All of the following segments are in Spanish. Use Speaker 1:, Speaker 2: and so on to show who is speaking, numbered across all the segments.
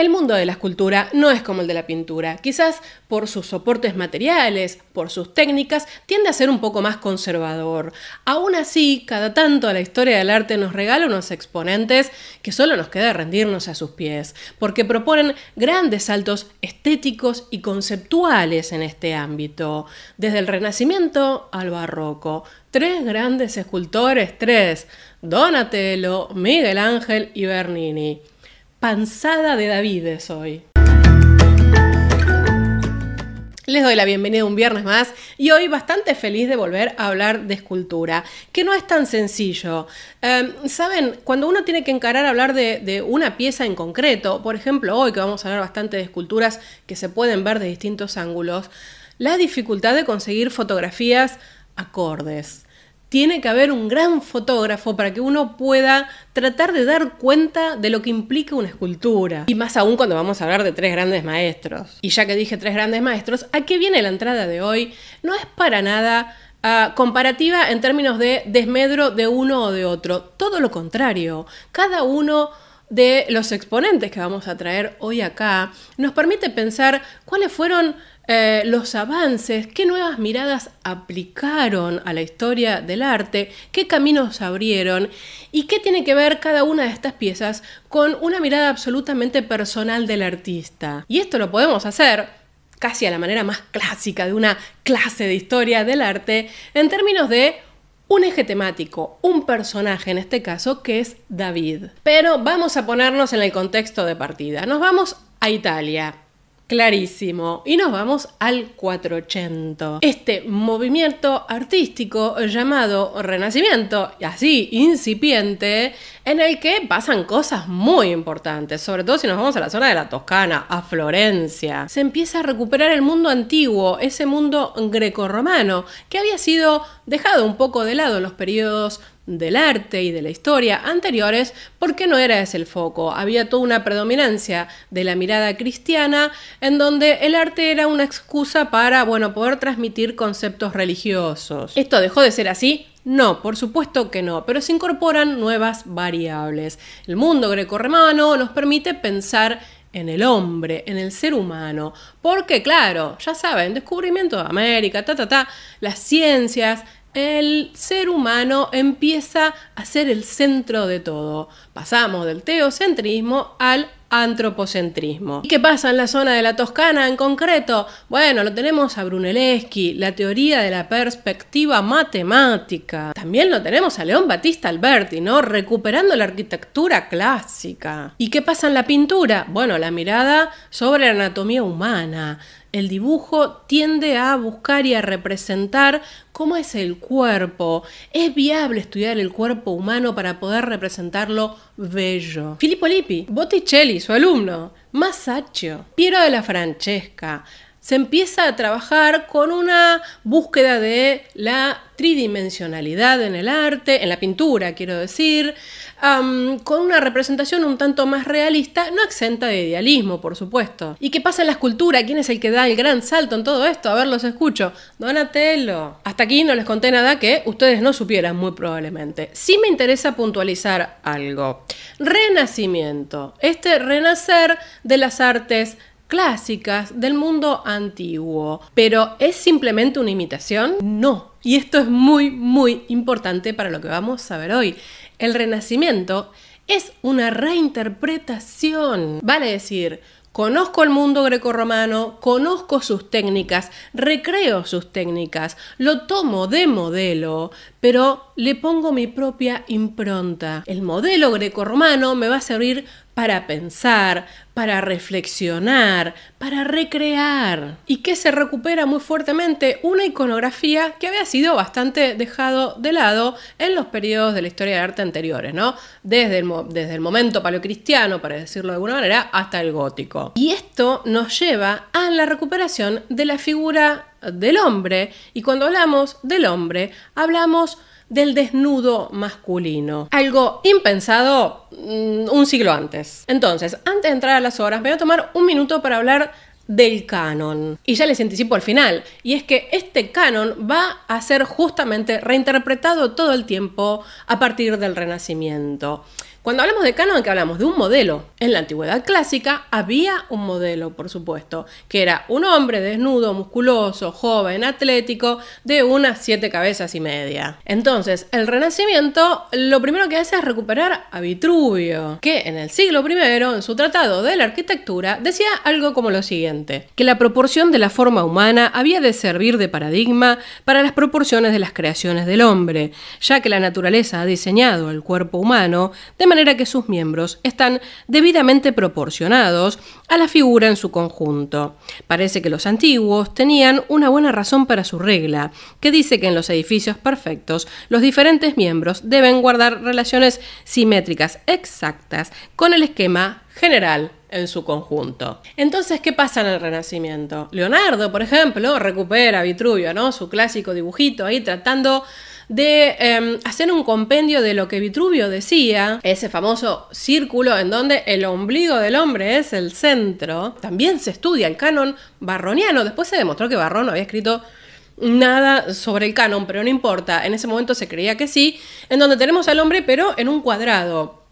Speaker 1: El mundo de la escultura no es como el de la pintura. Quizás por sus soportes materiales, por sus técnicas, tiende a ser un poco más conservador. Aún así, cada tanto la historia del arte nos regala unos exponentes que solo nos queda rendirnos a sus pies, porque proponen grandes saltos estéticos y conceptuales en este ámbito, desde el Renacimiento al Barroco. Tres grandes escultores, tres, Donatello, Miguel Ángel y Bernini panzada de David hoy. Les doy la bienvenida un viernes más y hoy bastante feliz de volver a hablar de escultura, que no es tan sencillo. Em, Saben, cuando uno tiene que encarar hablar de, de, una pieza en concreto, por ejemplo, hoy que vamos a hablar bastante de esculturas que se pueden ver de distintos ángulos, la dificultad de conseguir fotografías acordes tiene que haber un gran fotógrafo para que uno pueda tratar de dar cuenta de lo que implica una escultura. Y más aún cuando vamos a hablar de tres grandes maestros. Y ya que dije tres grandes maestros, ¿a qué viene la entrada de hoy? No es para nada uh, comparativa en términos de desmedro de uno o de otro. Todo lo contrario. Cada uno de los exponentes que vamos a traer hoy acá nos permite pensar cuáles fueron eh, los avances, qué nuevas miradas aplicaron a la historia del arte, qué caminos abrieron y qué tiene que ver cada una de estas piezas con una mirada absolutamente personal del artista. Y esto lo podemos hacer casi a la manera más clásica de una clase de historia del arte en términos de un eje temático, un personaje en este caso que es David. Pero vamos a ponernos en el contexto de partida. Nos vamos a Italia. Clarísimo. Y nos vamos al 480. Este movimiento artístico llamado Renacimiento, así incipiente, en el que pasan cosas muy importantes, sobre todo si nos vamos a la zona de la Toscana, a Florencia. Se empieza a recuperar el mundo antiguo, ese mundo grecorromano, que había sido dejado un poco de lado en los periodos del arte y de la historia anteriores porque no era ese el foco. Había toda una predominancia de la mirada cristiana en donde el arte era una excusa para, bueno, poder transmitir conceptos religiosos. ¿Esto dejó de ser así? No, por supuesto que no, pero se incorporan nuevas variables. El mundo grecorromano nos permite pensar en el hombre, en el ser humano, porque claro, ya saben, descubrimiento de América, ta, ta, ta, las ciencias, el ser humano empieza a ser el centro de todo. Pasamos del teocentrismo al antropocentrismo. ¿Y qué pasa en la zona de la Toscana en concreto? Bueno, lo tenemos a Brunelleschi, la teoría de la perspectiva matemática. También lo tenemos a León Battista Alberti, ¿no? Recuperando la arquitectura clásica. ¿Y qué pasa en la pintura? Bueno, la mirada sobre la anatomía humana el dibujo tiende a buscar y a representar cómo es el cuerpo. Es viable estudiar el cuerpo humano para poder representarlo bello. Filippo Lippi, Botticelli, su alumno, Masaccio, Piero de la Francesca, se empieza a trabajar con una búsqueda de la tridimensionalidad en el arte, en la pintura, quiero decir, con una representación un tanto más realista, no exenta de idealismo, por supuesto. ¿Y qué pasa en la escultura? ¿Quién es el que da el gran salto en todo esto? A ver, los escucho. Donatello. Hasta aquí no les conté nada que ustedes no supieran muy probablemente. Sí me interesa puntualizar algo. Renacimiento. Este renacer de las artes clásicas del mundo antiguo. Pero ¿es simplemente una imitación? No. Y esto es muy, muy importante para lo que vamos a ver hoy. El Renacimiento es una reinterpretación. Vale decir, Conozco el mundo grecorromano, conozco sus técnicas, recreo sus técnicas, lo tomo de modelo, pero le pongo mi propia impronta. El modelo grecorromano me va a servir para pensar, para reflexionar, para recrear. Y que se recupera muy fuertemente una iconografía que había sido bastante dejado de lado en los periodos de la historia del arte anteriores, ¿no? Desde el, desde el momento paleocristiano, para decirlo de alguna manera, hasta el gótico. Y esto nos lleva a la recuperación de la figura del hombre. Y cuando hablamos del hombre, hablamos del desnudo masculino. Algo impensado mm, un siglo antes. Entonces, antes de entrar a las horas, voy a tomar un minuto para hablar del canon. Y ya les anticipo al final, y es que este canon va a ser justamente reinterpretado todo el tiempo a partir del Renacimiento. Cuando hablamos de canon, que hablamos de un modelo. En la antigüedad clásica había un modelo, por supuesto, que era un hombre desnudo, musculoso, joven, atlético, de unas siete cabezas y media. Entonces, el Renacimiento lo primero que hace es recuperar a Vitruvio, que en el siglo I, en su tratado de la arquitectura, decía algo como lo siguiente, que la proporción de la forma humana había de servir de paradigma para las proporciones de las creaciones del hombre, ya que la naturaleza ha diseñado el cuerpo humano de manera que sus miembros están debidamente proporcionados a la figura en su conjunto. Parece que los antiguos tenían una buena razón para su regla, que dice que en los edificios perfectos los diferentes miembros deben guardar relaciones simétricas exactas con el esquema general en su conjunto. Entonces, ¿qué pasa en el Renacimiento? Leonardo, por ejemplo, recupera Vitruvio, ¿no? Su clásico dibujito ahí tratando de em, hacer un compendio de lo que Vitruvio decía, ese famoso círculo en donde el ombligo del hombre es el centro. También se estudia el canon barroniano. Después se demostró que Barrón había escrito nada sobre el canon, pero no importa. En ese momento se creía que sí, en donde tenemos al hombre, pero en un cuadrado.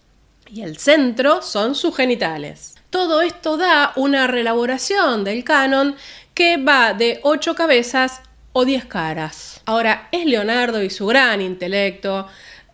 Speaker 1: Y el centro son sus genitales. Todo esto da una relaboración del canon que va de ocho cabezas o diez caras. Ahora, es Leonardo y su gran intelecto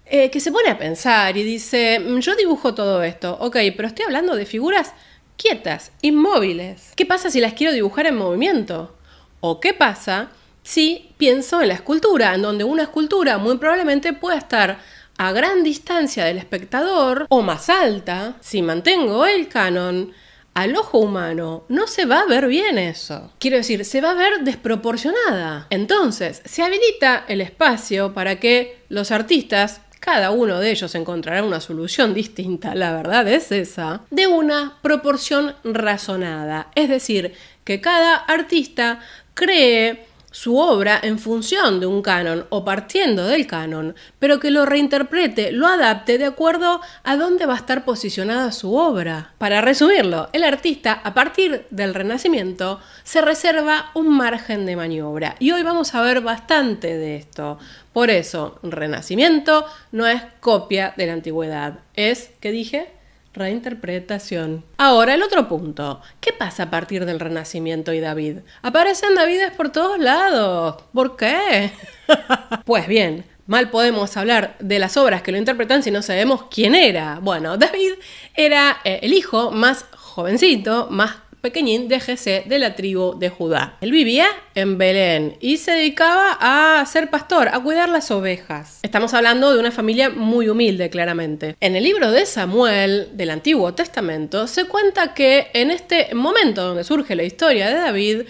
Speaker 1: eh, que se pone a pensar y dice, mm, yo dibujo todo esto, ok, pero estoy hablando de figuras quietas, inmóviles. ¿Qué pasa si las quiero dibujar en movimiento? ¿O qué pasa si pienso en la escultura, en donde una escultura muy probablemente pueda estar a gran distancia del espectador o más alta, si mantengo el canon, al ojo humano no se va a ver bien eso. Quiero decir, se va a ver desproporcionada. Entonces, se habilita el espacio para que los artistas, cada uno de ellos encontrará una solución distinta, la verdad es esa, de una proporción razonada. Es decir, que cada artista cree su obra en función de un canon o partiendo del canon, pero que lo reinterprete, lo adapte de acuerdo a dónde va a estar posicionada su obra. Para resumirlo, el artista a partir del Renacimiento se reserva un margen de maniobra y hoy vamos a ver bastante de esto. Por eso, Renacimiento no es copia de la antigüedad, es, ¿qué dije? Reinterpretación. Ahora, el otro punto. ¿Qué pasa a partir del Renacimiento y David? Aparecen Davides por todos lados. ¿Por qué? pues bien, mal podemos hablar de las obras que lo interpretan si no sabemos quién era. Bueno, David era eh, el hijo más jovencito, más pequeñín de Jesé de la tribu de Judá. Él vivía en Belén y se dedicaba a ser pastor, a cuidar las ovejas. Estamos hablando de una familia muy humilde, claramente. En el libro de Samuel del Antiguo Testamento se cuenta que en este momento donde surge la historia de David,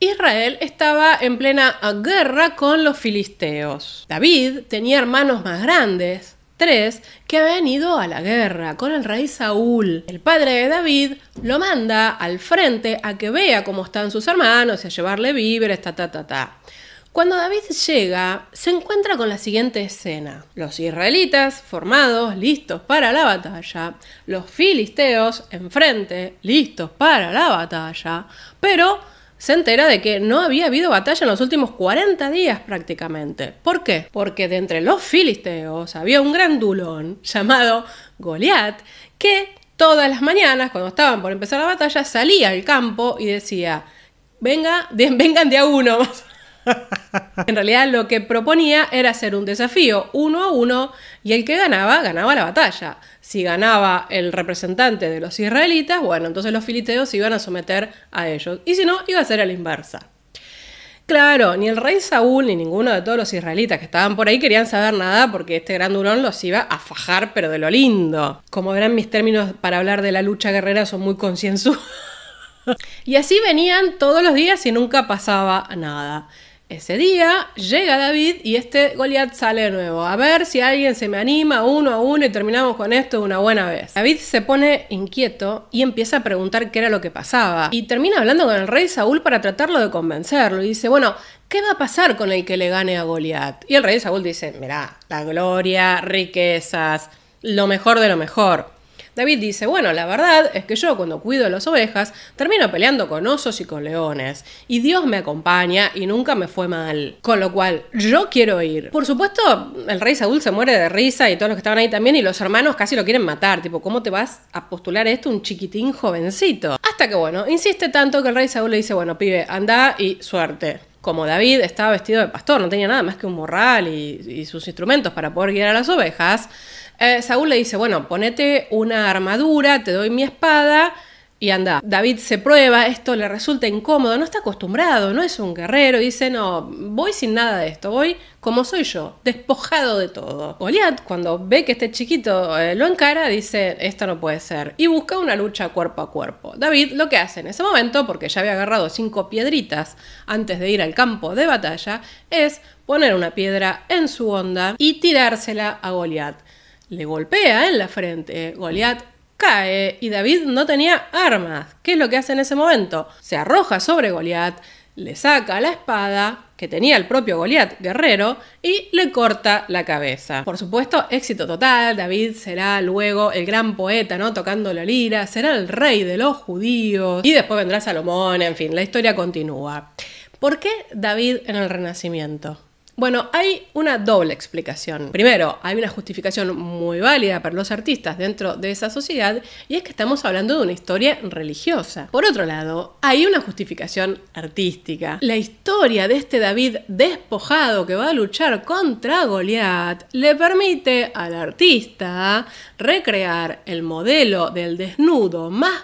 Speaker 1: Israel estaba en plena guerra con los filisteos. David tenía hermanos más grandes, Tres, que habían ido a la guerra con el rey Saúl. El padre de David lo manda al frente a que vea cómo están sus hermanos y a llevarle víveres, ta, ta, ta, ta. Cuando David llega, se encuentra con la siguiente escena. Los israelitas formados, listos para la batalla, los filisteos enfrente, listos para la batalla, pero se entera de que no había habido batalla en los últimos 40 días prácticamente. ¿Por qué? Porque de entre los filisteos había un grandulón llamado Goliat que todas las mañanas, cuando estaban por empezar la batalla, salía al campo y decía, venga, vengan de a uno. en realidad lo que proponía era hacer un desafío uno a uno y el que ganaba, ganaba la batalla. Si ganaba el representante de los israelitas, bueno, entonces los filisteos iban a someter a ellos. Y si no, iba a ser a la inversa. Claro, ni el rey Saúl ni ninguno de todos los israelitas que estaban por ahí querían saber nada porque este gran durón los iba a fajar, pero de lo lindo. Como verán, mis términos para hablar de la lucha guerrera son muy concienzudos. y así venían todos los días y nunca pasaba nada. Ese día llega David y este Goliat sale de nuevo. A ver si alguien se me anima uno a uno y terminamos con esto una buena vez. David se pone inquieto y empieza a preguntar qué era lo que pasaba. Y termina hablando con el rey Saúl para tratarlo de convencerlo. Y dice, bueno, ¿qué va a pasar con el que le gane a Goliat? Y el rey Saúl dice, mirá, la gloria, riquezas, lo mejor de lo mejor. David dice, bueno, la verdad es que yo cuando cuido las ovejas termino peleando con osos y con leones. Y Dios me acompaña y nunca me fue mal. Con lo cual, yo quiero ir. Por supuesto, el rey Saúl se muere de risa y todos los que estaban ahí también y los hermanos casi lo quieren matar. Tipo, ¿cómo te vas a postular esto un chiquitín jovencito? Hasta que bueno, insiste tanto que el rey Saúl le dice, bueno, pibe, anda y suerte como David estaba vestido de pastor, no tenía nada más que un morral y, sus instrumentos para poder guiar a las ovejas, eh, Saúl le dice, bueno, ponete una armadura, te doy mi espada y anda. David se prueba, esto le resulta incómodo, no está acostumbrado, no es un guerrero, dice, no, voy sin nada de esto, voy como soy yo, despojado de todo. Goliat, cuando ve que este chiquito eh, lo encara, dice, esto no puede ser, y busca una lucha cuerpo a cuerpo. David lo que hace en ese momento, porque ya había agarrado cinco piedritas antes de ir al campo de batalla, es poner una piedra en su onda y tirársela a Goliat. Le golpea en la frente. Goliat cae y David no tenía armas. ¿Qué es lo que hace en ese momento? Se arroja sobre Goliat, le saca la espada que tenía el propio Goliat guerrero y le corta la cabeza. Por supuesto, éxito total, David será luego el gran poeta, ¿no? Tocando la lira, será el rey de los judíos y después vendrá Salomón, en fin, la historia continúa. ¿Por qué David en el Renacimiento? Bueno, hay una doble explicación. Primero, hay una justificación muy válida para los artistas dentro de esa sociedad y es que estamos hablando de una historia religiosa. Por otro lado, hay una justificación artística. La historia de este David despojado que va a luchar contra Goliat le permite al artista recrear el modelo del desnudo más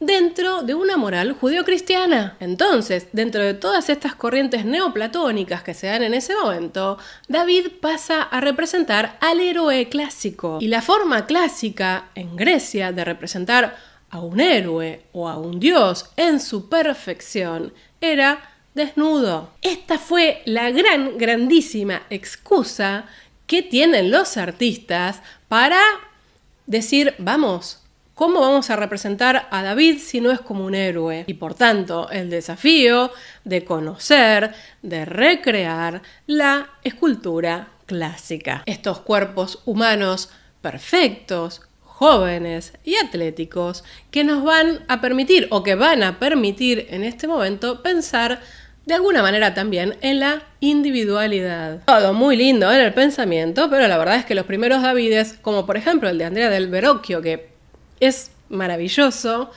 Speaker 1: dentro de una moral judeocristiana. Entonces, dentro de todas estas corrientes neoplatónicas que se dan en ese momento, David pasa a representar al héroe clásico. Y la forma clásica en Grecia de representar a un héroe o a un dios en su perfección era desnudo. Esta fue la gran, grandísima excusa que tienen los artistas para decir, vamos, ¿Cómo vamos a representar a David si no es como un héroe? Y por tanto, el desafío de conocer, de recrear la escultura clásica. Estos cuerpos humanos perfectos, jóvenes y atléticos que nos van a permitir o que van a permitir en este momento pensar de alguna manera también en la individualidad. Todo muy lindo en el pensamiento, pero la verdad es que los primeros Davides, como por ejemplo el de Andrea del Verocchio, que es maravilloso,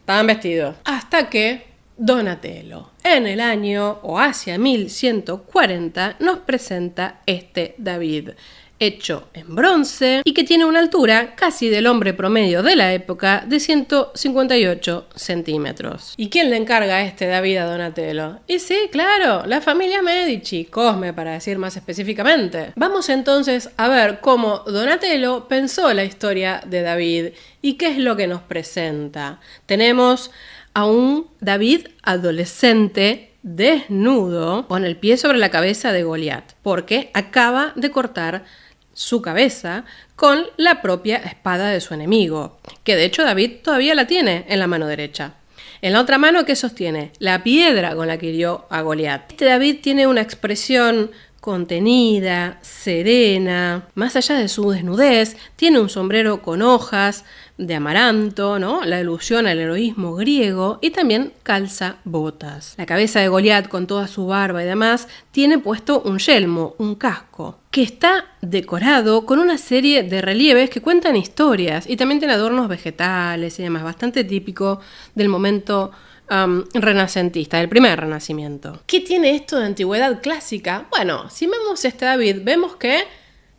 Speaker 1: estaban vestidos. Hasta que Donatello, en el año o hacia 1140, nos presenta este David hecho en bronce y que tiene una altura casi del hombre promedio de la época de 158 centímetros. ¿Y quién le encarga a este David a Donatello? Y sí, claro, la familia Medici, Cosme para decir más específicamente. Vamos entonces a ver cómo Donatello pensó la historia de David y qué es lo que nos presenta. Tenemos a un David adolescente desnudo con el pie sobre la cabeza de Goliat, porque acaba de cortar su cabeza con la propia espada de su enemigo, que de hecho David todavía la tiene en la mano derecha. En la otra mano, ¿qué sostiene? La piedra con la que hirió a Goliat. Este David tiene una expresión contenida, serena, más allá de su desnudez, tiene un sombrero con hojas de amaranto, ¿no? La alusión al heroísmo griego y también calza botas. La cabeza de Goliat con toda su barba y demás tiene puesto un yelmo, un casco, que está decorado con una serie de relieves que cuentan historias y también tiene adornos vegetales y demás, bastante típico del momento renacentista, del primer renacimiento. ¿Qué tiene esto de antigüedad clásica? Bueno, si vemos este David, vemos que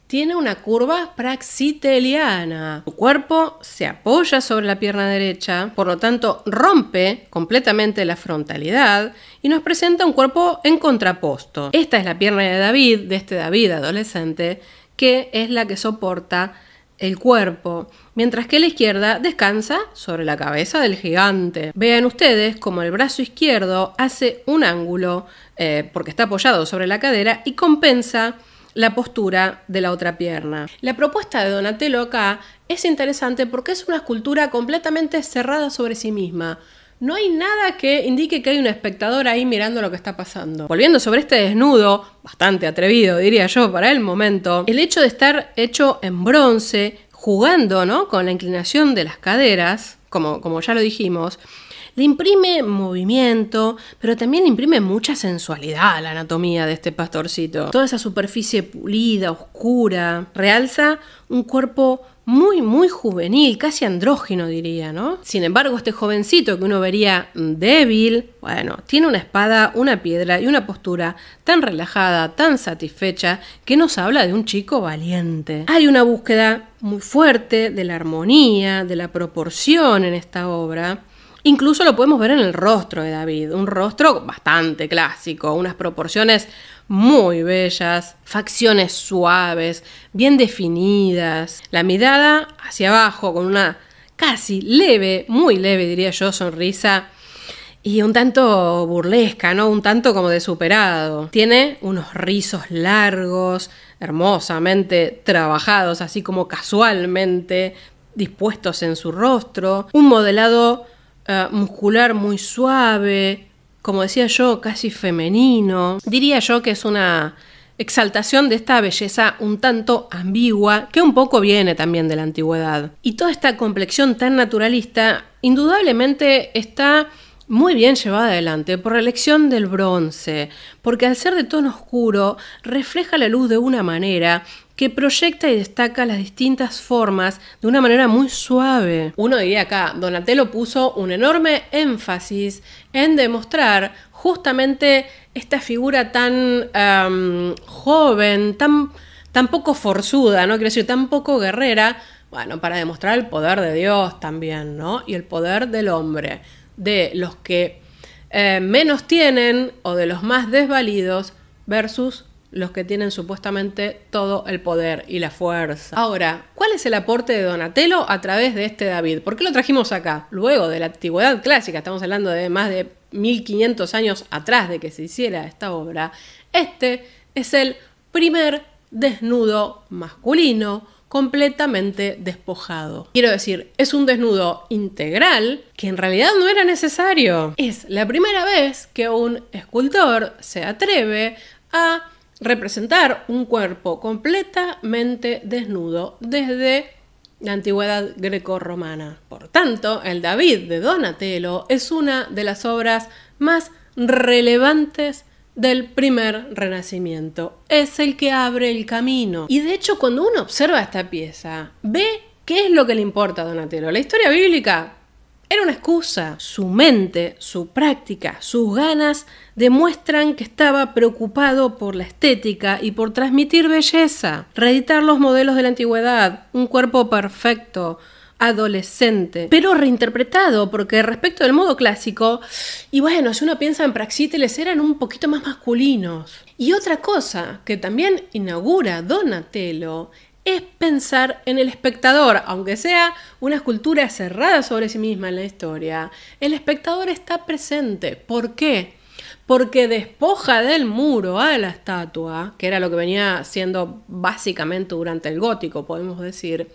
Speaker 1: tiene una curva praxiteliana. Su cuerpo se apoya sobre la pierna derecha, por lo tanto rompe completamente la frontalidad y nos presenta un cuerpo en contraposto. Esta es la pierna de David, de este David adolescente, que es la que soporta el cuerpo, mientras que la izquierda descansa sobre la cabeza del gigante. Vean ustedes como el brazo izquierdo hace un ángulo eh, porque está apoyado sobre la cadera y compensa la postura de la otra pierna. La propuesta de Donatello acá es interesante porque es una escultura completamente cerrada sobre sí misma. No hay nada que indique que hay un espectador ahí mirando lo que está pasando. Volviendo sobre este desnudo, bastante atrevido diría yo para el momento, el hecho de estar hecho en bronce jugando ¿no? con la inclinación de las caderas, como, como ya lo dijimos, le imprime movimiento, pero también le imprime mucha sensualidad a la anatomía de este pastorcito. Toda esa superficie pulida, oscura, realza un cuerpo muy, muy juvenil, casi andrógino diría, ¿no? Sin embargo, este jovencito que uno vería débil, bueno, tiene una espada, una piedra y una postura tan relajada, tan satisfecha, que nos habla de un chico valiente. Hay una búsqueda muy fuerte de la armonía, de la proporción en esta obra, Incluso lo podemos ver en el rostro de David, un rostro bastante clásico, unas proporciones muy bellas, facciones suaves, bien definidas, la mirada hacia abajo con una casi leve, muy leve diría yo, sonrisa y un tanto burlesca, ¿no? Un tanto como de superado. Tiene unos rizos largos, hermosamente trabajados, así como casualmente dispuestos en su rostro, un modelado eh, muscular muy suave, como decía yo, casi femenino. Diría yo que es una exaltación de esta belleza un tanto ambigua, que un poco viene también de la antigüedad. Y toda esta complexión tan naturalista, indudablemente está muy bien llevada adelante por la elección del bronce, porque al ser de tono oscuro refleja la luz de una manera que proyecta y destaca las distintas formas de una manera muy suave. Uno diría acá, Donatello puso un enorme énfasis en demostrar justamente esta figura tan joven, tan, poco forzuda, ¿no? Quiero decir, tan poco guerrera, bueno, para demostrar el poder de Dios también, ¿no? Y el poder del hombre, de los que eh, menos tienen o de los más desvalidos versus los que tienen supuestamente todo el poder y la fuerza. Ahora, ¿cuál es el aporte de Donatello a través de este David? ¿Por qué lo trajimos acá? Luego de la antigüedad clásica, estamos hablando de más de 1500 años atrás de que se hiciera esta obra, este es el primer desnudo masculino completamente despojado. Quiero decir, es un desnudo integral que en realidad no era necesario. Es la primera vez que un escultor se atreve a representar un cuerpo completamente desnudo desde la antigüedad greco-romana. Por tanto, el David de Donatello es una de las obras más relevantes del primer renacimiento. Es el que abre el camino. Y de hecho, cuando uno observa esta pieza, ve qué es lo que le importa a Donatello. La historia bíblica era una excusa. Su mente, su práctica, sus ganas demuestran que estaba preocupado por la estética y por transmitir belleza, reeditar los modelos de la antigüedad, un cuerpo perfecto, adolescente, pero reinterpretado, porque respecto del modo clásico, y bueno, si uno piensa en Praxíteles, eran un poquito más masculinos. Y otra cosa que también inaugura Donatello es pensar en el espectador, aunque sea una escultura cerrada sobre sí misma en la historia, el espectador está presente. ¿Por qué? Porque despoja del muro a la estatua, que era lo que venía siendo básicamente durante el gótico, podemos decir,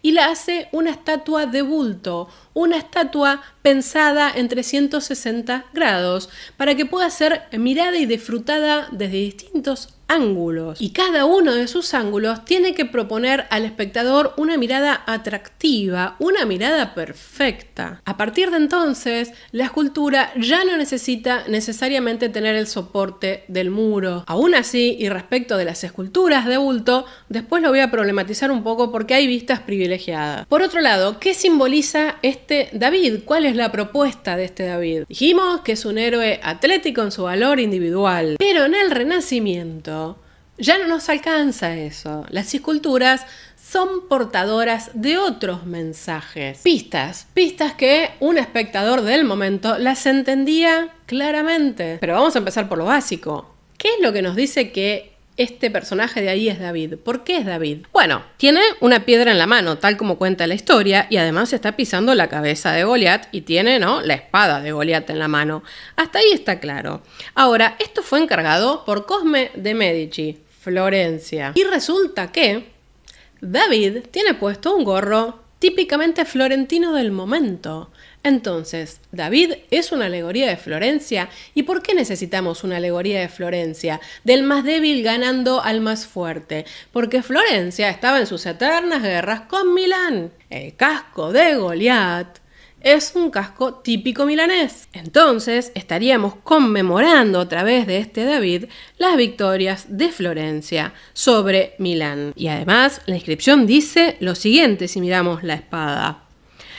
Speaker 1: y la hace una estatua de bulto, una estatua pensada en 360 grados, para que pueda ser mirada y disfrutada desde distintos ángulos. Y cada uno de sus ángulos tiene que proponer al espectador una mirada atractiva, una mirada perfecta. A partir de entonces, la escultura ya no necesita necesariamente tener el soporte del muro. Aún así, y respecto de las esculturas de bulto, después lo voy a problematizar un poco porque hay vistas privilegiadas. Por otro lado, ¿qué simboliza este David? ¿Cuál es la propuesta de este David? Dijimos que es un héroe atlético en su valor individual, pero en el Renacimiento, ya no nos alcanza eso. Las esculturas son portadoras de otros mensajes. Pistas, pistas que un espectador del momento las entendía claramente. Pero vamos a empezar por lo básico. ¿Qué es lo que nos dice que este personaje de ahí es David. ¿Por qué es David? Bueno, tiene una piedra en la mano, tal como cuenta la historia, y además está pisando la cabeza de Goliat y tiene, ¿no?, la espada de Goliat en la mano. Hasta ahí está claro. Ahora, esto fue encargado por Cosme de Medici, Florencia. Y resulta que David tiene puesto un gorro típicamente florentino del momento. Entonces, David es una alegoría de Florencia. ¿Y por qué necesitamos una alegoría de Florencia? Del más débil ganando al más fuerte. Porque Florencia estaba en sus eternas guerras con Milán. El casco de Goliat es un casco típico milanés. Entonces estaríamos conmemorando a través de este David las victorias de Florencia sobre Milán. Y además la inscripción dice lo siguiente si miramos la espada.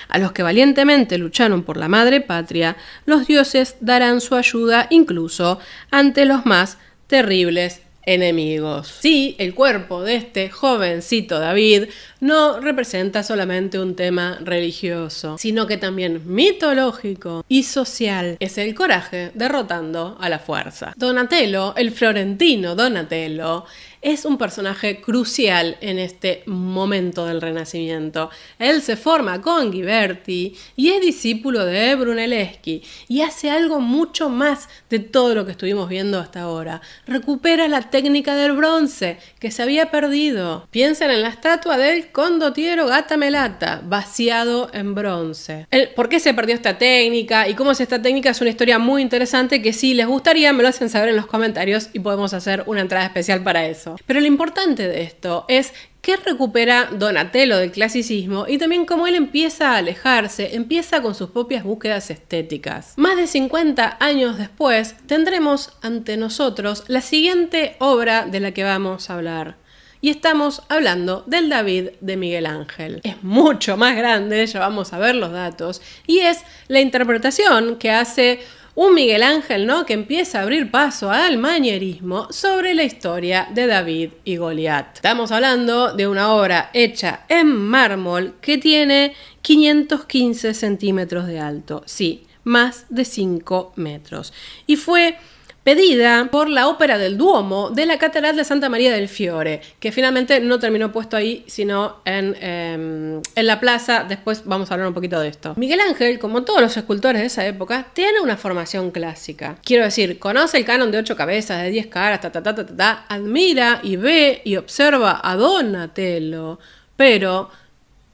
Speaker 1: A los que valientemente lucharon por la madre patria, los dioses darán su ayuda incluso ante los más terribles enemigos. Sí, el cuerpo de este jovencito David no representa solamente un tema religioso, sino que también mitológico y social. Es el coraje derrotando a la fuerza. Donatello, el florentino Donatello, es un personaje crucial en este momento del Renacimiento. Él se forma con Ghiberti y es discípulo de Brunelleschi y hace algo mucho más de todo lo que estuvimos viendo hasta ahora. Recupera la técnica del bronce que se había perdido. Piensen en la estatua del condottiero Gata Melata, vaciado en bronce. ¿Por qué se perdió esta técnica y cómo es esta técnica? Es una historia muy interesante que si les gustaría me lo hacen saber en los comentarios y podemos hacer una entrada especial para eso. Pero lo importante de esto es que recupera Donatello del clasicismo y también cómo él empieza a alejarse, empieza con sus propias búsquedas estéticas. Más de 50 años después tendremos ante nosotros la siguiente obra de la que vamos a hablar. Y estamos hablando del David de Miguel Ángel. Es mucho más grande, ya vamos a ver los datos, y es la interpretación que hace un Miguel Ángel, ¿no? Que empieza a abrir paso al manierismo sobre la historia de David y Goliat. Estamos hablando de una obra hecha en mármol que tiene 515 centímetros de alto. Sí, más de 5 metros. Y fue pedida por la ópera del Duomo de la Catedral de Santa María del Fiore, que finalmente no terminó puesto ahí, sino en, em, en la plaza. Después vamos a hablar un poquito de esto. Miguel Ángel, como todos los escultores de esa época, tiene una formación clásica. Quiero decir, conoce el canon de ocho cabezas, de diez caras, ta, ta, ta, ta, ta, admira y ve y observa a Donatello, pero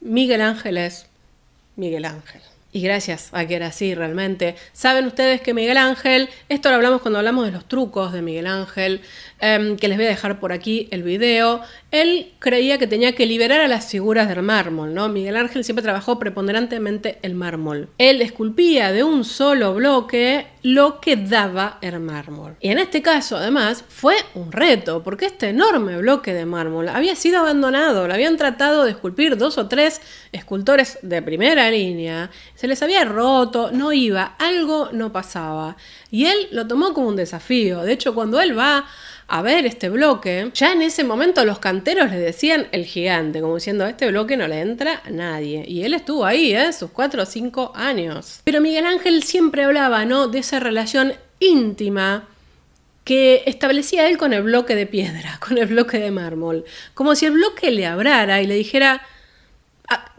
Speaker 1: Miguel Ángel es Miguel Ángel. Y gracias a que era así realmente. Saben ustedes que Miguel Ángel, esto lo hablamos cuando hablamos de los trucos de Miguel Ángel, em, que les voy a dejar por aquí el video, él creía que tenía que liberar a las figuras del mármol, ¿no? Miguel Ángel siempre trabajó preponderantemente el mármol. Él esculpía de un solo bloque lo que daba el mármol. Y en este caso, además, fue un reto, porque este enorme bloque de mármol había sido abandonado, lo habían tratado de esculpir dos o tres escultores de primera línea, se les había roto, no iba, algo no pasaba. Y él lo tomó como un desafío. De hecho, cuando él va a ver este bloque, ya en ese momento los canteros le decían el gigante, como diciendo, este bloque no le entra a nadie. Y él estuvo ahí, ¿eh? sus cuatro o cinco años. Pero Miguel Ángel siempre hablaba, ¿no? De esa relación íntima que establecía él con el bloque de piedra, con el bloque de mármol. Como si el bloque le abrara y le dijera,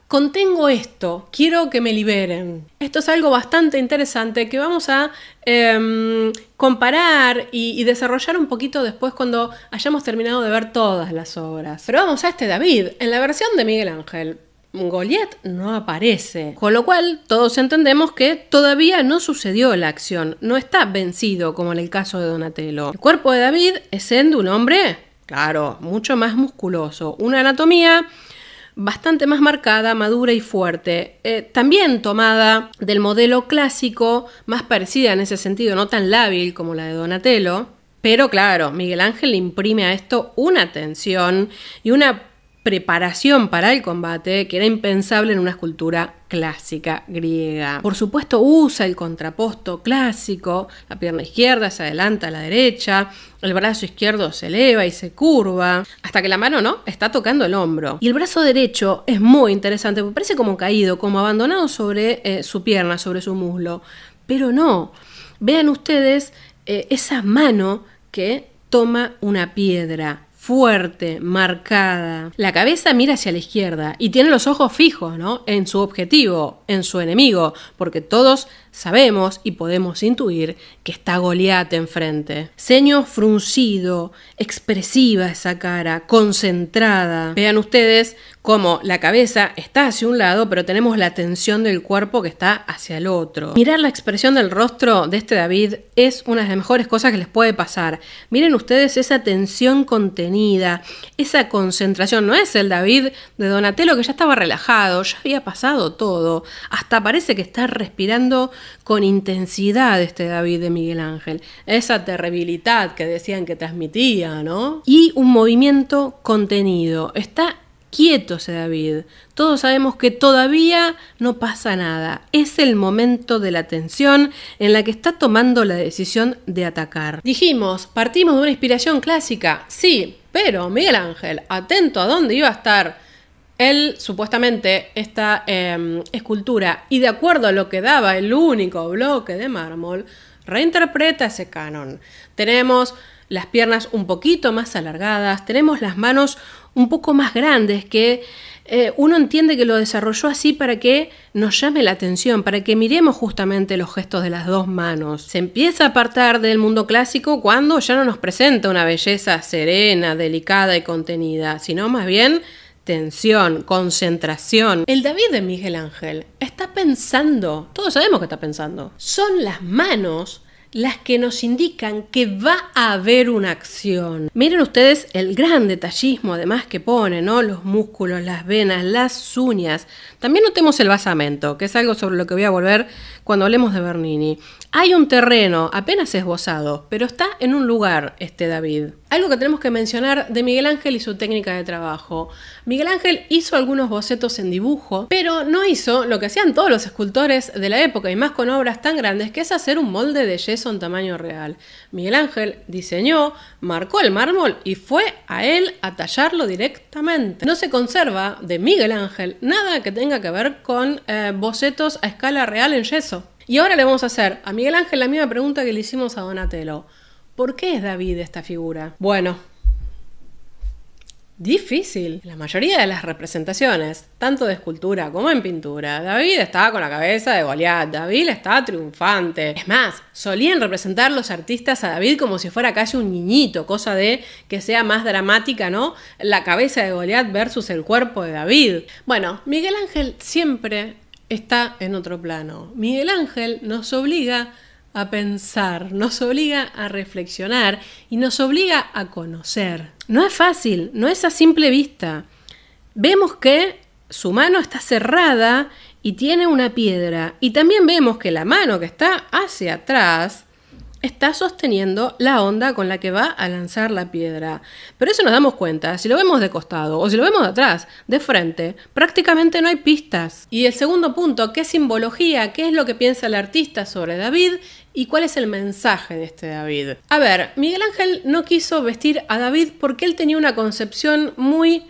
Speaker 1: contengo esto, quiero que me liberen. Esto es algo bastante interesante que vamos a em, comparar y, desarrollar un poquito después cuando hayamos terminado de ver todas las obras. Pero vamos a este David, en la versión de Miguel Ángel. Goliat no aparece, con lo cual todos entendemos que todavía no sucedió la acción, no está vencido como en el caso de Donatello. El cuerpo de David es el de un hombre, claro, mucho más musculoso, una anatomía bastante más marcada, madura y fuerte, eh, también tomada del modelo clásico, más parecida en ese sentido, no tan lábil como la de Donatello, pero claro, Miguel Ángel imprime a esto una atención y una preparación para el combate que era impensable en una escultura clásica griega. Por supuesto usa el contraposto clásico, la pierna izquierda se adelanta a la derecha, el brazo izquierdo se eleva y se curva, hasta que la mano no está tocando el hombro. Y el brazo derecho es muy interesante, porque parece como caído, como abandonado sobre eh, su pierna, sobre su muslo, pero no. Vean ustedes eh, esa mano que toma una piedra fuerte, marcada. La cabeza mira hacia la izquierda y tiene los ojos fijos, ¿no? En su objetivo, en su enemigo, porque todos sabemos y podemos intuir que está Goliat enfrente. Ceño fruncido, expresiva esa cara, concentrada. Vean ustedes cómo la cabeza está hacia un lado, pero tenemos la tensión del cuerpo que está hacia el otro. Mirar la expresión del rostro de este David es una de las mejores cosas que les puede pasar. Miren ustedes esa tensión contenida, esa concentración. No es el David de Donatello que ya estaba relajado, ya había pasado todo. Hasta parece que está respirando con intensidad este David de Miguel Ángel. Esa terribilidad que decían que transmitía, ¿no? Y un movimiento contenido. Está quieto ese David. Todos sabemos que todavía no pasa nada. Es el momento de la tensión en la que está tomando la decisión de atacar. Dijimos, partimos de una inspiración clásica. Sí, pero Miguel Ángel, atento a dónde iba a estar él, supuestamente, esta em, escultura, y de acuerdo a lo que daba el único bloque de mármol, reinterpreta ese canon. Tenemos las piernas un poquito más alargadas, tenemos las manos un poco más grandes que eh, uno entiende que lo desarrolló así para que nos llame la atención, para que miremos justamente los gestos de las dos manos. Se empieza a apartar del mundo clásico cuando ya no nos presenta una belleza serena, delicada y contenida, sino más bien tensión, concentración. El David de Miguel Ángel está pensando, todos sabemos que está pensando, son las manos las que nos indican que va a haber una acción. Miren ustedes el gran detallismo además que pone, ¿no? Los músculos, las venas, las uñas. También notemos el basamento, que es algo sobre lo que voy a volver cuando hablemos de Bernini. Hay un terreno apenas esbozado, pero está en un lugar este David. Algo que tenemos que mencionar de Miguel Ángel y su técnica de trabajo. Miguel Ángel hizo algunos bocetos en dibujo, pero no hizo lo que hacían todos los escultores de la época y más con obras tan grandes que es hacer un molde de yeso en tamaño real. Miguel Ángel diseñó, marcó el mármol y fue a él a tallarlo directamente. No se conserva de Miguel Ángel nada que tenga que ver con eh, bocetos a escala real en yeso. Y ahora le vamos a hacer a Miguel Ángel la misma pregunta que le hicimos a Donatello. ¿Por qué es David esta figura? Bueno, difícil. La mayoría de las representaciones, tanto de escultura como en pintura, David estaba con la cabeza de Goliat, David está triunfante. Es más, solían representar los artistas a David como si fuera casi un niñito, cosa de que sea más dramática, ¿no? La cabeza de Goliat versus el cuerpo de David. Bueno, Miguel Ángel siempre está en otro plano. Miguel Ángel nos obliga a pensar, nos obliga a reflexionar y nos obliga a conocer. No es fácil, no es a simple vista. Vemos que su mano está cerrada y tiene una piedra. Y también vemos que la mano que está hacia atrás está sosteniendo la onda con la que va a lanzar la piedra. Pero eso nos damos cuenta, si lo vemos de costado o si lo vemos de atrás, de frente, prácticamente no hay pistas. Y el segundo punto, ¿qué simbología? ¿Qué es lo que piensa el artista sobre David? ¿Y cuál es el mensaje de este David? A ver, Miguel Ángel no quiso vestir a David porque él tenía una concepción muy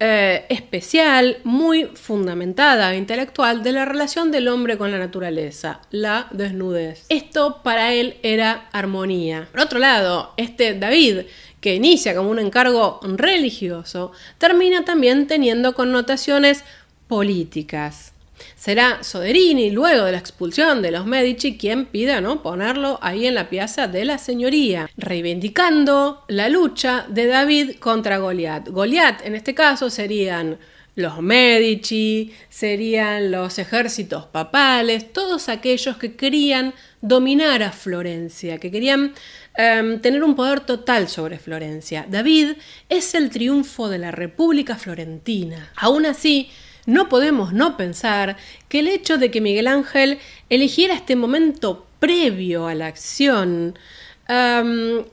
Speaker 1: eh, especial, muy fundamentada, intelectual, de la relación del hombre con la naturaleza, la desnudez. Esto para él era armonía. Por otro lado, este David, que inicia como un encargo religioso, termina también teniendo connotaciones políticas. Será Soderini, luego de la expulsión de los Medici, quien pida ¿no? ponerlo ahí en la piazza de la señoría, reivindicando la lucha de David contra Goliat. Goliat, en este caso, serían los Medici, serían los ejércitos papales, todos aquellos que querían dominar a Florencia, que querían em, tener un poder total sobre Florencia. David es el triunfo de la República Florentina. Aún así, no podemos no pensar que el hecho de que Miguel Ángel eligiera este momento previo a la acción,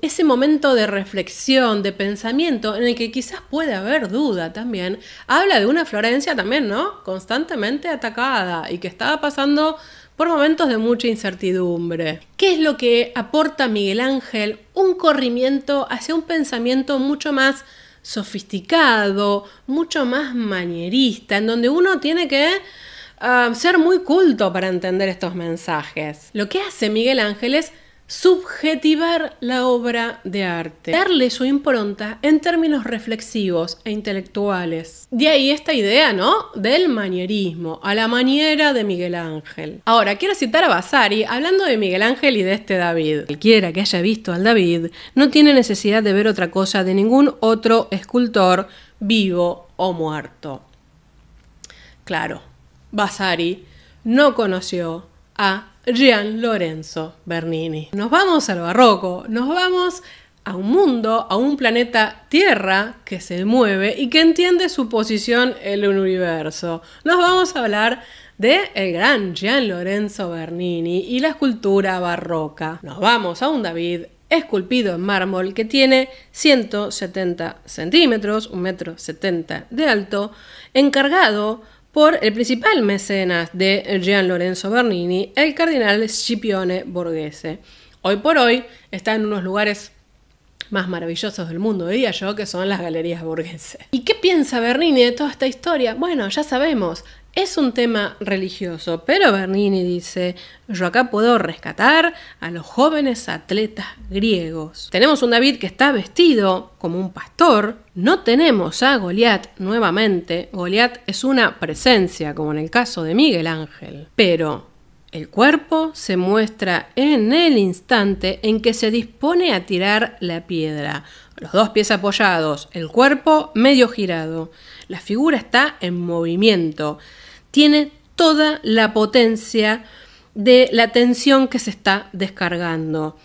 Speaker 1: ese momento de reflexión, de pensamiento, en el que quizás puede haber duda también, habla de una Florencia también, ¿no? Constantemente atacada y que estaba pasando por momentos de mucha incertidumbre. ¿Qué es lo que aporta Miguel Ángel? Un corrimiento hacia un pensamiento mucho más sofisticado, mucho más manierista, en donde uno tiene que ah, ser muy culto para entender estos mensajes. Lo que hace Miguel Ángel es subjetivar la obra de arte, darle su impronta en términos reflexivos e intelectuales. De ahí esta idea, ¿no? Del manierismo, a la maniera de Miguel Ángel. Ahora, quiero citar a Vasari hablando de Miguel Ángel y de este David. Cualquiera que haya visto al David no tiene necesidad de ver otra cosa de ningún otro escultor vivo o muerto. Claro, Vasari no conoció a Gian Lorenzo Bernini. Nos vamos al barroco, nos vamos a un mundo, a un planeta Tierra que se mueve y que entiende su posición en el universo. Nos vamos a hablar de el gran Gian Lorenzo Bernini y la escultura barroca. Nos vamos a un David esculpido en mármol que tiene 170 centímetros, un metro 70 de alto, encargado por el principal mecenas de Gian Lorenzo Bernini, el cardenal Scipione Borghese. Hoy por hoy está en unos lugares más maravillosos del mundo, diría yo, que son las galerías Borghese. ¿Y qué piensa Bernini de toda esta historia? Bueno, ya sabemos, es un tema religioso, pero Bernini dice, yo acá puedo rescatar a los jóvenes atletas griegos. Tenemos un David que está vestido como un pastor, no tenemos a Goliat nuevamente, Goliat es una presencia, como en el caso de Miguel Ángel, pero el cuerpo se muestra en el instante en que se dispone a tirar la piedra. Los dos pies apoyados, el cuerpo medio girado. La figura está en movimiento tiene toda la potencia de la tensión que se está descargando.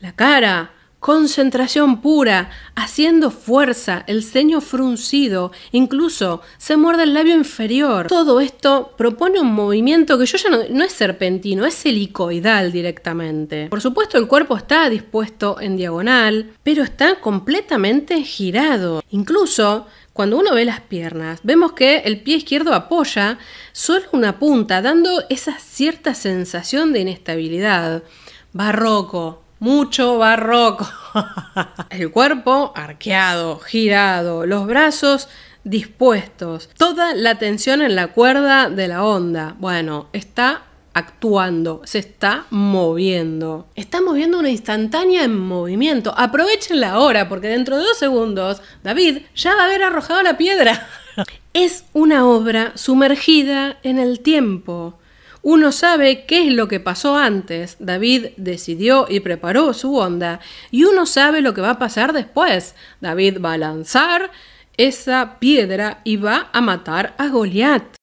Speaker 1: La cara, concentración pura, haciendo fuerza, el ceño fruncido, incluso se muerde el labio inferior. Todo esto propone un movimiento que yo ya no, no, es serpentino, es helicoidal directamente. Por supuesto el cuerpo está dispuesto en diagonal, pero está completamente girado. Incluso cuando uno ve las piernas, vemos que el pie izquierdo apoya solo una punta, dando esa cierta sensación de inestabilidad. Barroco, mucho barroco. el cuerpo arqueado, girado, los brazos dispuestos, toda la tensión en la cuerda de la onda. Bueno, está actuando, se está moviendo. Estamos viendo una instantánea en movimiento. Aprovechen la hora porque dentro de dos segundos David ya va a haber arrojado la piedra. es una obra sumergida en el tiempo. Uno sabe qué es lo que pasó antes. David decidió y preparó su onda. Y uno sabe lo que va a pasar después. David va a lanzar esa piedra y va a matar a Goliat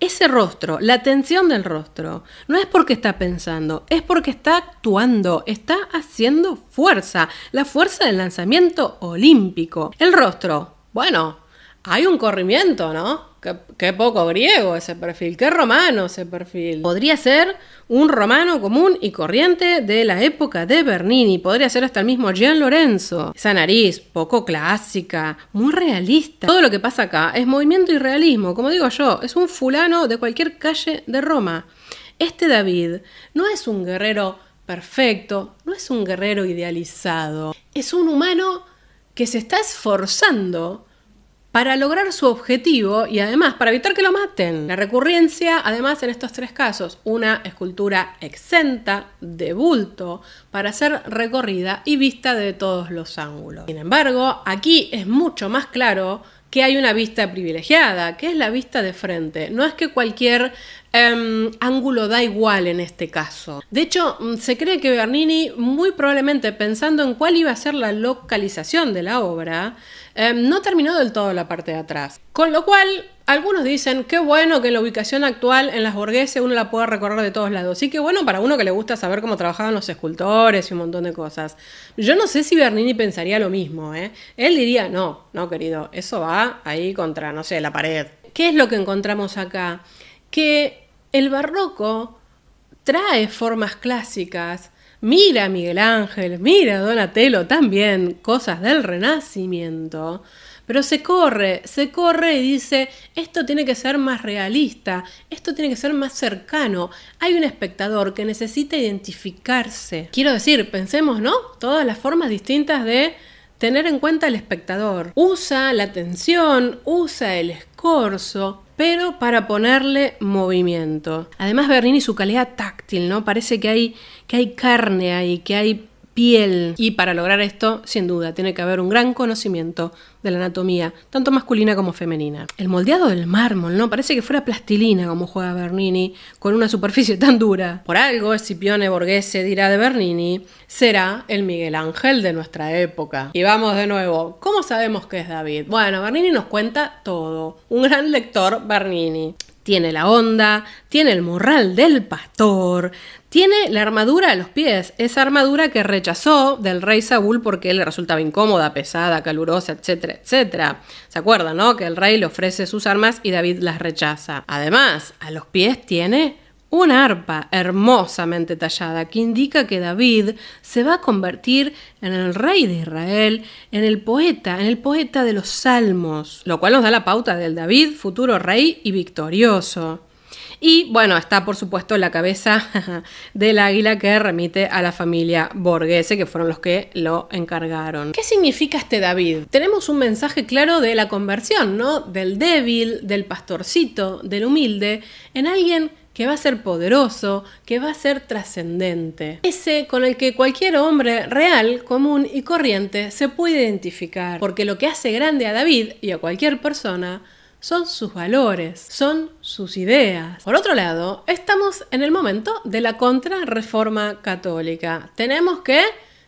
Speaker 1: ese rostro, la tensión del rostro, no es porque está pensando, es porque está actuando, está haciendo fuerza, la fuerza del lanzamiento olímpico. El rostro, bueno, hay un corrimiento, ¿no? Qué, poco griego ese perfil, qué romano ese perfil. Podría ser un romano común y corriente de la época de Bernini, podría ser hasta el mismo Gian Lorenzo. Esa nariz, poco clásica, muy realista. Todo lo que pasa acá es movimiento y realismo, como digo yo, es un fulano de cualquier calle de Roma. Este David no es un guerrero perfecto, no es un guerrero idealizado, es un humano que se está esforzando para lograr su objetivo y además para evitar que lo maten. La recurrencia, además en estos tres casos, una escultura exenta de bulto para ser recorrida y vista de todos los ángulos. Sin embargo, aquí es mucho más claro que hay una vista privilegiada, que es la vista de frente. No es que cualquier em, ángulo da igual en este caso. De hecho, mm, se cree que Bernini, muy probablemente pensando en cuál iba a ser la localización de la obra, em, no terminó del todo la parte de atrás. Con lo cual, algunos dicen, qué bueno que en la ubicación actual en las Borghese uno la pueda recorrer de todos lados. Sí, qué bueno para uno que le gusta saber cómo trabajaban los escultores y un montón de cosas. Yo no sé si Bernini pensaría lo mismo, ¿eh? Él diría, no, no, querido, eso va ahí contra, no sé, la pared. ¿Qué es lo que encontramos acá? Que el barroco trae formas clásicas, mira Miguel Ángel, mira Donatello también, cosas del Renacimiento, pero se corre, se corre y dice, esto tiene que ser más realista, esto tiene que ser más cercano. Hay un espectador que necesita identificarse. Quiero decir, pensemos, ¿no? Todas las formas distintas de tener en cuenta al espectador. Usa la tensión, usa el escorzo, pero para ponerle movimiento. Además, Bernini su calidad táctil, ¿no? Parece que hay, que hay carne ahí, que hay Y para lograr esto, sin duda, tiene que haber un gran conocimiento de la anatomía, tanto masculina como femenina. El moldeado del mármol, ¿no? Parece que fuera plastilina como juega Bernini, con una superficie tan dura. Por algo, Scipione Borghese dirá de Bernini, será el Miguel Ángel de nuestra época. Y vamos de nuevo, ¿cómo sabemos que es David? Bueno, Bernini nos cuenta todo. Un gran lector Bernini tiene la onda, tiene el morral del pastor, tiene la armadura a los pies, esa armadura que rechazó del rey Saúl porque le resultaba incómoda, pesada, calurosa, etcétera, etcétera. ¿Se acuerdan, no? Que el rey le ofrece sus armas y David las rechaza. Además, a los pies tiene una arpa hermosamente tallada que indica que David se va a convertir en el rey de Israel, en el poeta, en el poeta de los salmos, lo cual nos da la pauta del David, futuro rey y victorioso. Y bueno, está por supuesto la cabeza del águila que remite a la familia Borghese, que fueron los que lo encargaron. ¿Qué significa este David? Tenemos un mensaje claro de la conversión, ¿no? Del débil, del pastorcito, del humilde, en alguien que va a ser poderoso, que va a ser trascendente. Ese con el que cualquier hombre real, común y corriente se puede identificar, porque lo que hace grande a David y a cualquier persona son sus valores, son sus ideas. Por otro lado, estamos en el momento de la contrarreforma católica. Tenemos que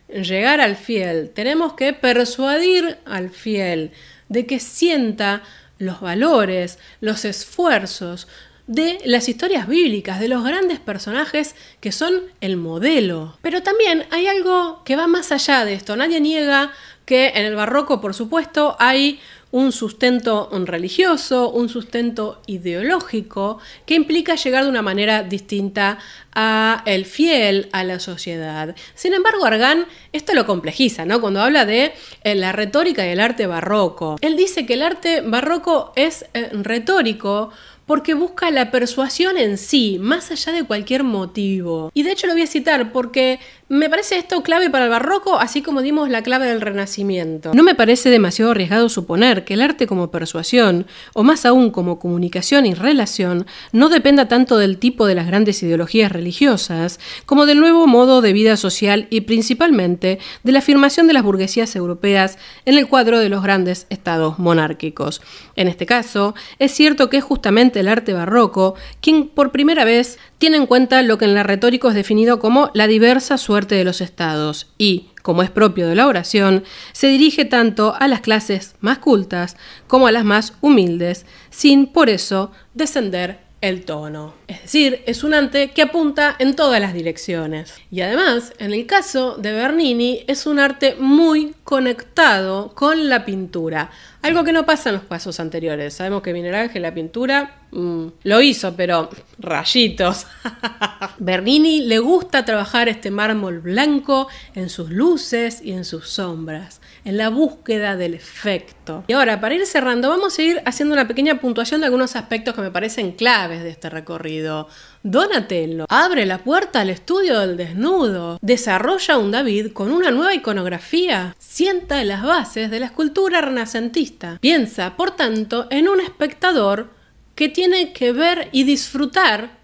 Speaker 1: llegar al fiel, tenemos que persuadir al fiel de que sienta los valores, los esfuerzos, de las historias bíblicas, de los grandes personajes que son el modelo. Pero también hay algo que va más allá de esto. Nadie niega que en el barroco, por supuesto, hay un sustento religioso, un sustento ideológico que implica llegar de una manera distinta a el fiel, a la sociedad. Sin embargo, Argan esto lo complejiza, ¿no? Cuando habla de eh, la retórica y el arte barroco. Él dice que el arte barroco es eh, retórico porque busca la persuasión en sí, más allá de cualquier motivo. Y de hecho lo voy a citar porque me parece esto clave para el barroco, así como dimos la clave del renacimiento. No me parece demasiado arriesgado suponer que el arte como persuasión, o más aún como comunicación y relación, no dependa tanto del tipo de las grandes ideologías religiosas, como del nuevo modo de vida social y principalmente de la afirmación de las burguesías europeas en el cuadro de los grandes estados monárquicos. En este caso, es cierto que es justamente el arte barroco quien por primera vez tiene en cuenta lo que en la retórica es definido como la diversa suerte de los estados y, como es propio de la oración, se dirige tanto a las clases más cultas como a las más humildes, sin por eso descender el tono. Es decir, es un ante que apunta en todas las direcciones. Y además, en el caso de Bernini, es un arte muy conectado con la pintura. Algo que no pasa en los pasos anteriores. Sabemos que Miguel Ángel la pintura mm, lo hizo, pero rayitos. Bernini le gusta trabajar este mármol blanco en sus luces y en sus sombras, en la búsqueda del efecto. Y ahora, para ir cerrando, vamos a ir haciendo una pequeña puntuación de algunos aspectos que me parecen claves de este recorrido. Donatello abre la puerta al estudio del desnudo, desarrolla un David con una nueva iconografía, sienta las bases de la escultura renacentista. Piensa, por tanto, en un espectador que tiene que ver y disfrutar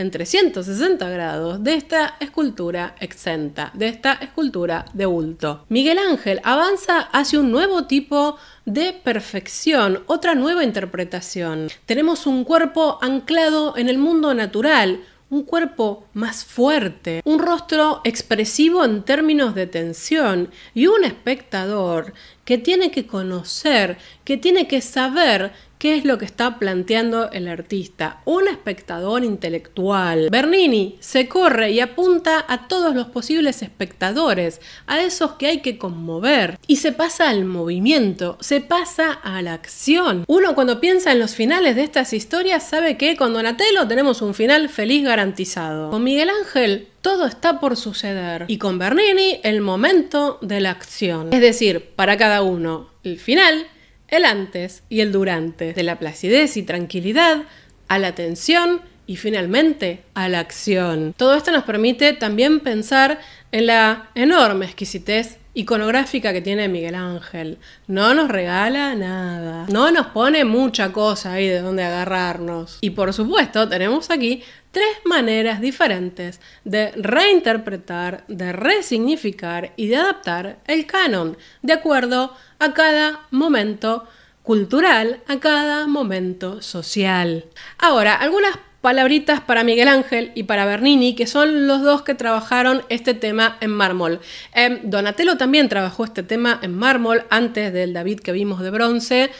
Speaker 1: en 360 grados de esta escultura exenta, de esta escultura de bulto. Miguel Ángel avanza hacia un nuevo tipo de perfección, otra nueva interpretación. Tenemos un cuerpo anclado en el mundo natural, un cuerpo más fuerte, un rostro expresivo en términos de tensión y un espectador que tiene que conocer, que tiene que saber qué es lo que está planteando el artista, un espectador intelectual. Bernini se corre y apunta a todos los posibles espectadores, a esos que hay que conmover, y se pasa al movimiento, se pasa a la acción. Uno cuando piensa en los finales de estas historias sabe que con Donatello tenemos un final feliz garantizado. Con Miguel Ángel todo está por suceder. Y con Bernini, el momento de la acción. Es decir, para cada uno, el final el antes y el durante, de la placidez y tranquilidad a la tensión y finalmente a la acción. Todo esto nos permite también pensar en la enorme exquisitez iconográfica que tiene Miguel Ángel. No nos regala nada. No nos pone mucha cosa ahí de donde agarrarnos. Y por supuesto, tenemos aquí tres maneras diferentes de reinterpretar, de resignificar y de adaptar el canon, de acuerdo a cada momento cultural, a cada momento social. Ahora, algunas palabritas para Miguel Ángel y para Bernini, que son los dos que trabajaron este tema en mármol. Em, Donatello también trabajó este tema en mármol antes del David que vimos de bronce.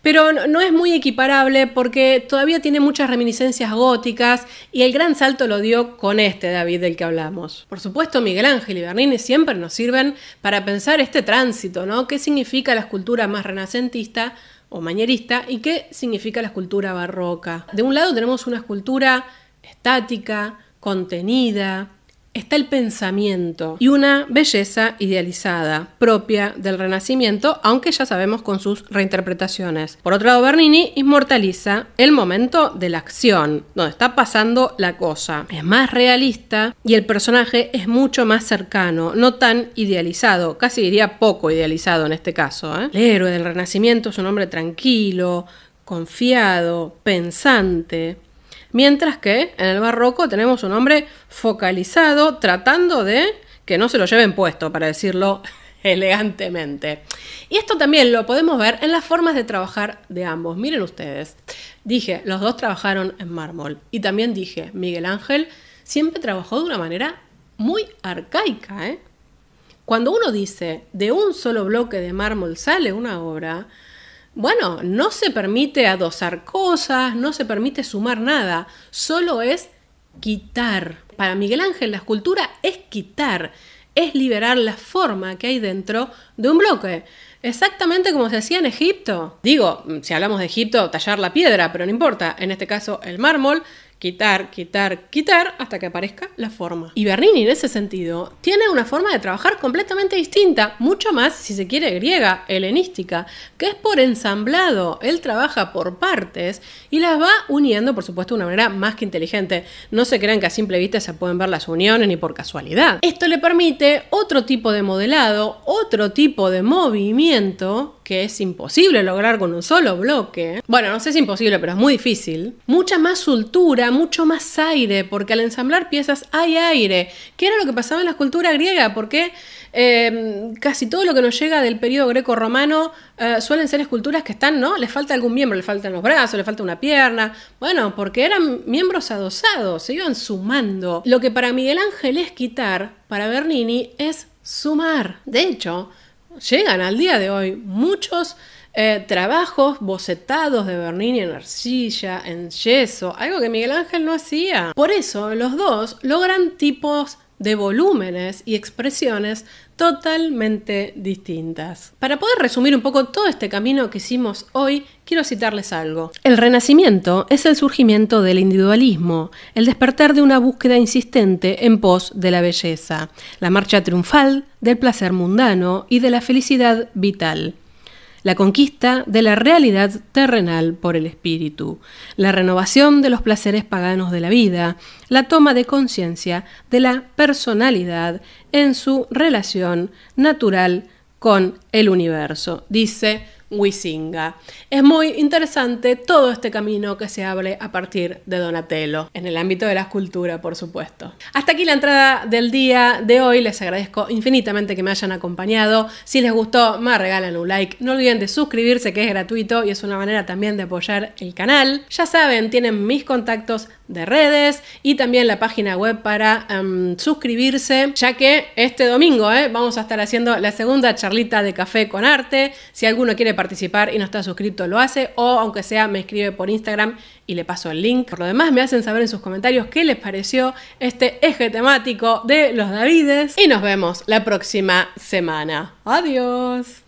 Speaker 1: Pero no es muy equiparable porque todavía tiene muchas reminiscencias góticas y el gran salto lo dio con este David del que hablamos. Por supuesto, Miguel Ángel y Bernini siempre nos sirven para pensar este tránsito, ¿no? ¿Qué significa la escultura más renacentista o mañerista y qué significa la escultura barroca. De un lado tenemos una escultura estática, contenida, está el pensamiento y una belleza idealizada, propia del Renacimiento, aunque ya sabemos con sus reinterpretaciones. Por otro lado, Bernini inmortaliza el momento de la acción, donde está pasando la cosa. Es más realista y el personaje es mucho más cercano, no tan idealizado, casi diría poco idealizado en este caso. ¿eh? El héroe del Renacimiento es un hombre tranquilo, confiado, pensante, Mientras que en el barroco tenemos un hombre focalizado tratando de que no se lo lleven puesto, para decirlo elegantemente. Y esto también lo podemos ver en las formas de trabajar de ambos. Miren ustedes, dije, los dos trabajaron en mármol. Y también dije, Miguel Ángel siempre trabajó de una manera muy arcaica. ¿eh? Cuando uno dice, de un solo bloque de mármol sale una obra, bueno, no se permite adosar cosas, no se permite sumar nada, solo es quitar. Para Miguel Ángel la escultura es quitar, es liberar la forma que hay dentro de un bloque. Exactamente como se hacía en Egipto. Digo, si hablamos de Egipto, tallar la piedra, pero no importa. En este caso, el mármol quitar, quitar, quitar hasta que aparezca la forma. Y Bernini en ese sentido tiene una forma de trabajar completamente distinta, mucho más, si se quiere, griega, helenística, que es por ensamblado. Él trabaja por partes y las va uniendo, por supuesto, de una manera más que inteligente. No se crean que a simple vista se pueden ver las uniones ni por casualidad. Esto le permite otro tipo de modelado, otro tipo de movimiento que es imposible lograr con un solo bloque. Bueno, no sé si es imposible, pero es muy difícil. Mucha más soltura, mucho más aire, porque al ensamblar piezas hay aire, ¿Qué era lo que pasaba en la escultura griega, porque em, casi todo lo que nos llega del periodo greco-romano eh, suelen ser esculturas que están, ¿no? Les falta algún miembro, le faltan los brazos, le falta una pierna. Bueno, porque eran miembros adosados, se iban sumando. Lo que para Miguel Ángel es quitar, para Bernini es sumar. De hecho, llegan al día de hoy muchos eh, trabajos bocetados de Bernini en arcilla, en yeso, algo que Miguel Ángel no hacía. Por eso los dos logran tipos de volúmenes y expresiones totalmente distintas. Para poder resumir un poco todo este camino que hicimos hoy, quiero citarles algo. El renacimiento es el surgimiento del individualismo, el despertar de una búsqueda insistente en pos de la belleza, la marcha triunfal del placer mundano y de la felicidad vital la conquista de la realidad terrenal por el espíritu, la renovación de los placeres paganos de la vida, la toma de conciencia de la personalidad en su relación natural con el universo, dice Wisinga. Es muy interesante todo este camino que se abre a partir de Donatello, en el ámbito de la escultura, por supuesto. Hasta aquí la entrada del día de hoy. Les agradezco infinitamente que me hayan acompañado. Si les gustó, me regalan un like. No olviden de suscribirse, que es gratuito y es una manera también de apoyar el canal. Ya saben, tienen mis contactos de redes y también la página web para em, suscribirse, ya que este domingo eh, vamos a estar haciendo la segunda charlita de café con arte. Si alguno quiere participar y no está suscrito, lo hace, o aunque sea, me escribe por Instagram y le paso el link. Por lo demás, me hacen saber en sus comentarios qué les pareció este eje temático de los Davides y nos vemos la próxima semana. Adiós.